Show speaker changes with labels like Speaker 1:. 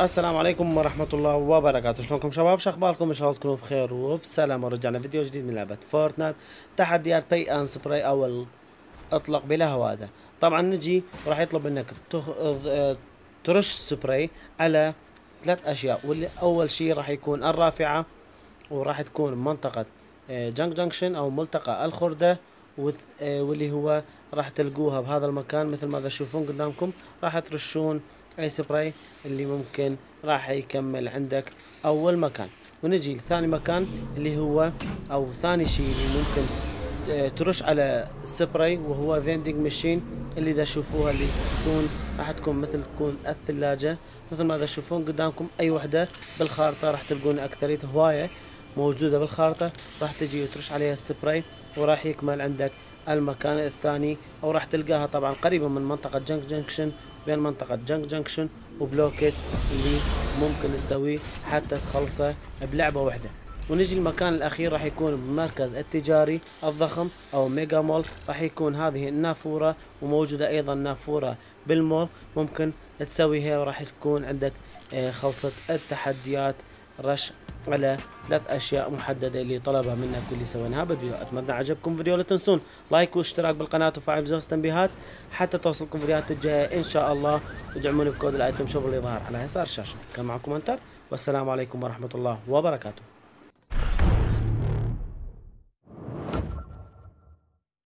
Speaker 1: السلام عليكم ورحمة الله وبركاته. شلونكم شباب؟ شو أخباركم؟ إن شاء الله تكونوا بخير وبسلامة. ورجعنا فيديو جديد من لعبة فورتنايت تحديات pray and spray أو اطلق بلا هوادة طبعا نجي راح يطلب منك. آه، ترش سبراي على ثلاث أشياء واللي أول شيء راح يكون الرافعة وراح تكون منطقة Junk Junction أو ملتقى الخردة آه، واللي هو راح تلقوها بهذا المكان مثل ما تشوفون قدامكم. راح ترشون أي سبراي اللي ممكن راح يكمل عندك أول مكان. ونجي لثاني مكان اللي هو أو ثاني شيء اللي ممكن ت- ترش على السبراي وهو vending machine اللي دا تشوفوها اللي تكون راح تكون مثل تكون الثلاجة. مثل ما تشوفون قدامكم أي وحدة بالخارطة راح تلقون اكثرية هواية. موجودة بالخارطة راح تجي وترش عليها السبراي وراح يكمل عندك المكان الثاني أو راح تلقاها طبعا قريبة من منطقة Junk Junction بين منطقة Junk Junction وبلوكيت اللي ممكن تسويه حتى تخلصه بلعبة واحدة. ونجي المكان الأخير راح يكون بالمركز التجاري الضخم أو Mega Mall راح يكون هذه النافورة وموجودة أيضا نافورة بالمول. ممكن تسويها وراح تكون عندك آه، خلصت التحديات رش على ثلاث أشياء محددة اللي طلبها منك واللي سويناها بالفيديو أتمنى عجبكم الفيديو لا تنسون لايك واشتراك بالقناة وفعل جرس التنبيهات حتى توصلكم فيديوهات الجاية إن شاء الله. ودعموني بكود الآيتم شوب اللي ظهر على يسار الشاشة. كان معكم أنتر. والسلام عليكم ورحمة الله وبركاته.